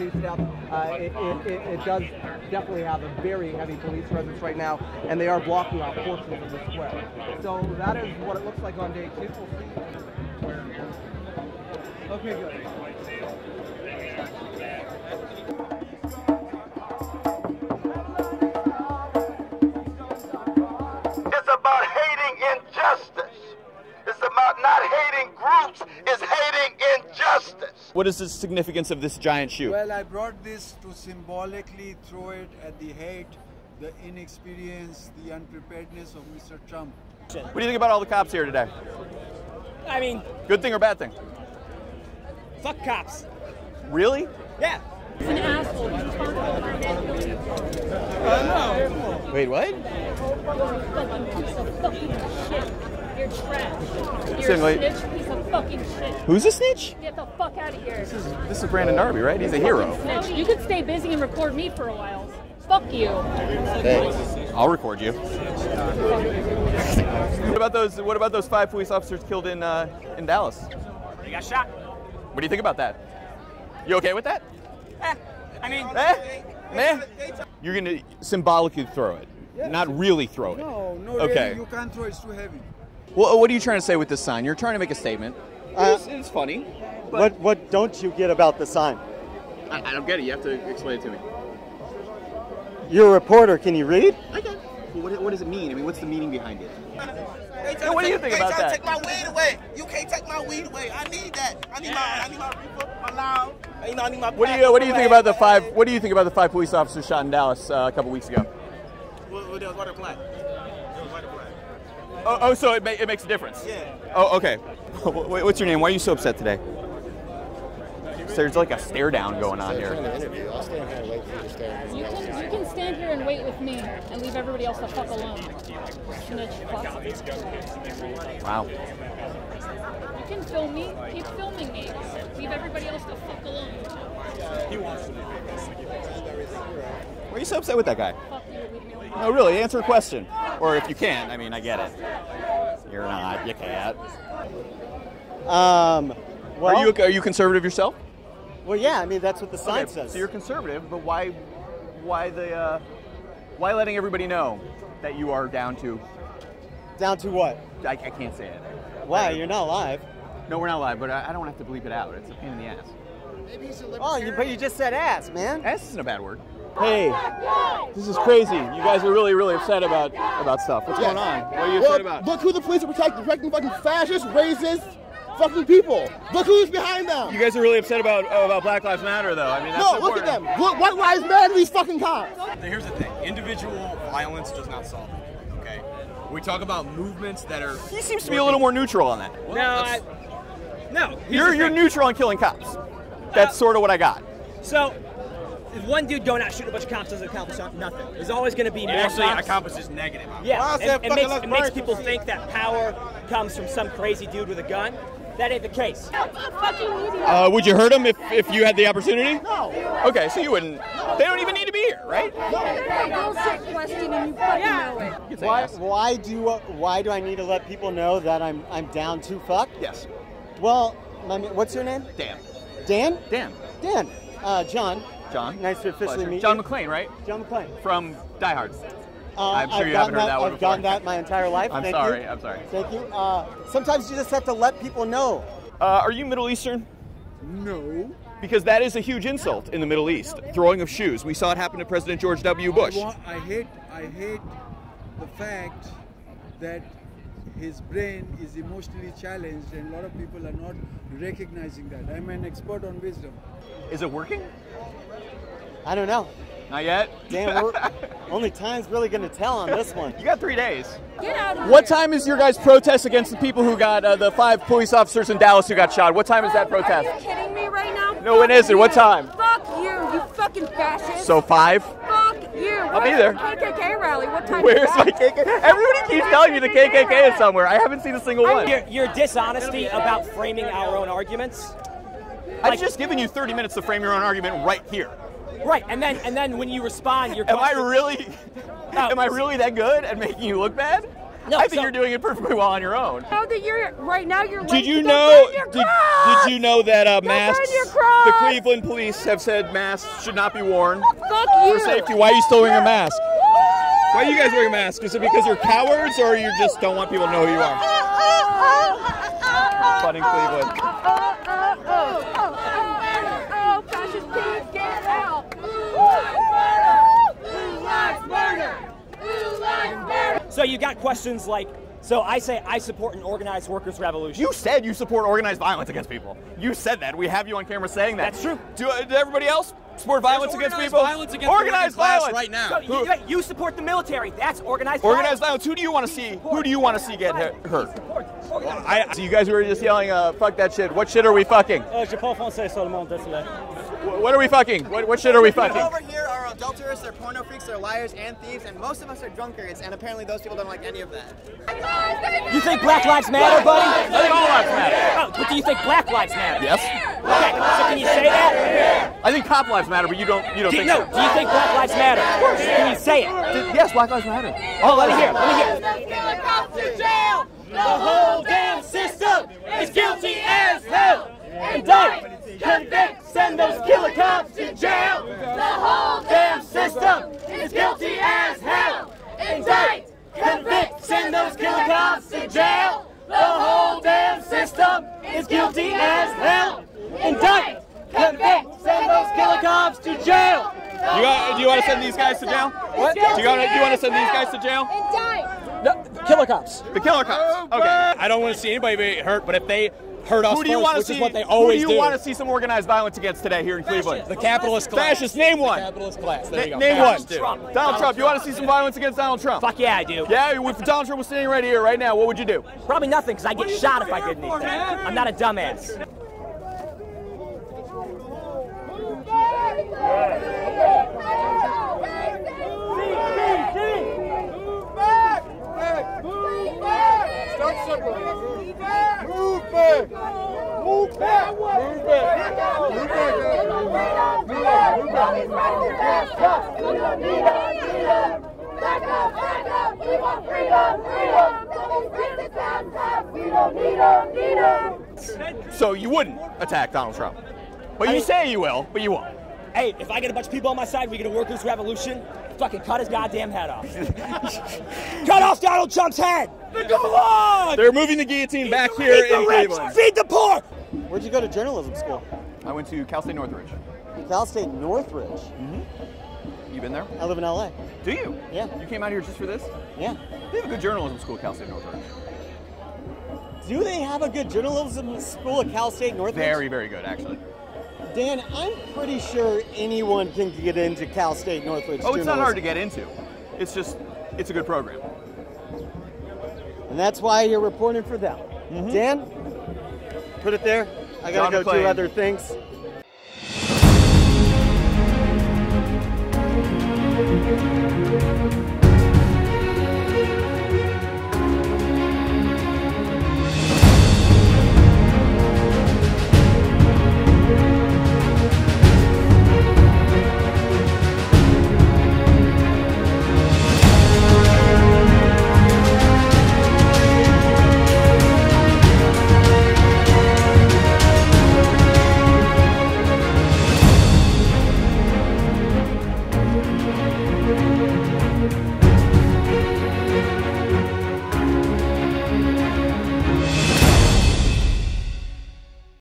Uh, it, it, it, it does definitely have a very heavy police presence right now, and they are blocking off portions of the square. So that is what it looks like on day two. We'll. Okay, good. What is the significance of this giant shoe? Well, I brought this to symbolically throw it at the hate, the inexperience, the unpreparedness of Mr. Trump. What do you think about all the cops here today? I mean, Good thing or bad thing? fuck cops. Really? Yeah. He's an asshole. He's responsible for it. Wait, what? Fucking piece of fucking shit. You're trash. You're Saying, a snitch piece of fucking shit. Who's a snitch? Get the fuck out of here. This is Brandon Darby, right? He's a hero. Snitch. You could stay busy and record me for a while. Fuck you. I'll record you. what about those? What about those five police officers killed in uh, in Dallas? He got shot. What do you think about that? You okay with that? Eh, I mean, Eh? Meh? You're gonna symbolically throw it, not really throw it. No, no, Okay. really, you can't throw. It's too heavy. Well, what are you trying to say with this sign? You're trying to make a statement. Uh, it's, it's funny. What what don't you get about the sign? I, I don't get it. You have to explain it to me. You're a reporter. Can you read? I get. Well, what, what does it mean? I mean, what's the meaning behind it? They Yeah, what do you think they about trying that? to take my weed away. You can't take my weed away. I need that. I need my I need my reefer, my loud. You know, I need my What do you What do you think about the five? What do you think about the five police officers shot in Dallas uh, a couple weeks ago? What, what, what are black? What are black? Oh, oh so it, ma- it makes a difference. Yeah. Oh, okay. Wh- What's your name? Why are you so upset today? So there's like a stare down going on here. You can, you can stand here and wait with me and leave everybody else the fuck alone. Snitch fuck. Wow. You can film me. Keep filming me. Leave everybody else the fuck alone. He wants to leave it. Why are you so upset with that guy? Fuck you. Leave me alone. No, really. Answer a question. Or if you can't, I mean, I get it. You're not. You can't. Um, well, Are you Are you conservative yourself? well, yeah. I mean, that's what the sign Okay, says. So you're conservative, but why Why the uh, Why letting everybody know that you are down to? Down to what? I, I can't say it. Why? You're not live. No, we're not live, but I, I don't have to bleep it out. It's a pain in the ass. Maybe he's a libertarian. Oh, you, but you just said ass, man. Ass isn't a bad word. Hey, this is crazy. You guys are really, really upset about about stuff. What's going on? What are you upset about? Look who the police are protecting, protecting fucking fascist, racist, fucking people. Look who's behind them. You guys are really upset about oh, about Black Lives Matter, though. I mean, that's no, look at them. Look, white lives matter. These fucking cops. Here's the thing: individual violence does not solve it. Okay, we talk about movements that are. He seems to be a little more neutral on that. Well, no, I, no. You're you're neutral on killing cops. That's uh, sort of what I got. So, if one dude going out shooting a bunch of cops doesn't accomplish nothing. There's always going to be it more actually cops. accomplishes negative. Yeah, Well, I and- said it, fucking makes, it makes people think that power comes from some crazy dude with a gun. That ain't the case. Uh, would you hurt him if, if you had the opportunity? No. Okay, so you wouldn't. They don't even need to be here, right? Bullshit question and you fucking know it. Why? Why do uh, Why do I need to let people know that I'm I'm down to fuck? Yes. Well, my, what's your name? Dan. Dan. Dan. Dan. Uh, John. John. Nice to officially Pleasure. meet John you. McClane, right? John McClane. From Die Hard. Uh, I'm sure I've you haven't heard that one I've before. gotten that my entire life. I'm Thank sorry. You. I'm sorry. Thank you. Uh, sometimes you just have to let people know. Uh, are you Middle Eastern? No. Because that is a huge insult in the Middle East. Throwing of shoes. We saw it happen to President George W. Bush. I, want, I hate I hate the fact that his brain is emotionally challenged and a lot of people are not recognizing that. I'm an expert on wisdom. Is it working? I don't know. Not yet. Dan, we're, only time's really going to tell on this one. You got three days. Get out of What here. time is your guys' protest against the people who got uh, the five police officers in Dallas who got shot? What time is that protest? Are you kidding me right now? No, it Fuck isn't. What time? Fuck you, you fucking fascist. So five. Fuck you. I'll be there. the KKK rally. What time? Where's is my? KKK? Everybody keeps telling me the KKK is somewhere. I haven't seen a single one. Your, your dishonesty about framing our own arguments. I've just given you 30 minutes to frame your own argument right here. Right, and then and then when you respond, you're. Am I really? No. Am I really that good at making you look bad? No, I think so- you're doing it perfectly well on your own. Now that you're right now, you're. Did late you to go know? your Did, did you know that uh, masks? burn your cross! The Cleveland police have said masks should not be worn Fuck for you. safety. Why are you still wearing a mask? Why are you guys wearing a mask? Is it because you're cowards, or you just don't want people to know who you are? Flooding Cleveland. Oh, oh, oh, oh, oh, oh, oh, fascist pigs, get out! Who likes murder? Who likes murder? So you got questions like, so I say I support an organized workers' revolution. You said you support organized violence against people. You said that. We have you on camera saying that. That's true. Do, uh, do everybody else support violence against organized people? violence against organized working violence right now. So you, you- you support the military. That's organized. Organized violence. violence. Who do you want to see? Who do you want to see get hurt? hurt? Support organized I, so you guys were just yelling, uh, "Fuck that shit." What shit are we fucking? Euh, je parle français seulement, désolé. Wh- What are we fucking? What, what shit are we fucking? Over here are adulterers, they're porno freaks, they're liars and thieves, and most of us are drunkards, and apparently those people don't like any of that. You think Black Lives Matter, buddy? I think all lives matter. Oh, but do you think Black Lives Matter? Yes. Okay, so can you say that? I think cop lives matter, but you don't. You don't Do, think no, so. do you think Black Lives Matter? Can you say it? Did- yes, Black Lives Matter. Oh, let me hear. Let me hear. The cops to jail! The whole damn system is guilty as hell. Indict, convict, send those killer cops to jail. The whole damn system is guilty as hell. Indict, convict, send those killer cops to jail. The whole damn system is guilty as hell. Indict, convict, send those killer cops to jail. You got, do you want to send these guys to jail? What? Do you want to? Do you want to send these guys to jail? Indict! No, killer cops. The killer cops. Oh, okay. I don't want to see anybody get hurt, but if they hurt us Who do you first, want to which see? is what they always do you want to see some organized violence against today here in Cleveland? The capitalist class. Fascist. Name one. The Capitalist class. There you go. name one. Fascist, dude. Trump. Donald Trump. You want to see some violence against Donald Trump? Fuck yeah, I do. Yeah. If Donald Trump was standing right here, right now, what would you do? Probably nothing, because I'd get shot if I did anything. I'm not a dumbass. Stop separating. Move back. Move back. Move back. Move back. Move back. Move back. Move back. We don't need them, Back up, back up, we want freedom, freedom. We don't need them, need them. So you wouldn't attack Donald Trump, but you say you will, but you won't. Hey, if I get a bunch of people on my side, we get a workers' revolution. Fucking cut his goddamn head off. cut off Donald Trump's head. Go on. They're moving the guillotine back here Feed the in rich, Cleveland. feed the poor. Where'd you go to journalism school? I went to Cal State Northridge. Cal State Northridge. Mm-hmm. You been there? I live in LA. Do you? Yeah. You came out here just for this? Yeah. They have a good journalism school at Cal State Northridge. Do they have a good journalism school at Cal State Northridge? Very, very good, actually. Dan, I'm pretty sure anyone can get into Cal State Northridge. Oh, it's not hard to get into. It's just, it's a good program. And that's why you're reporting for them. Mm-hmm. Dan, put it there. I gotta John go do other things.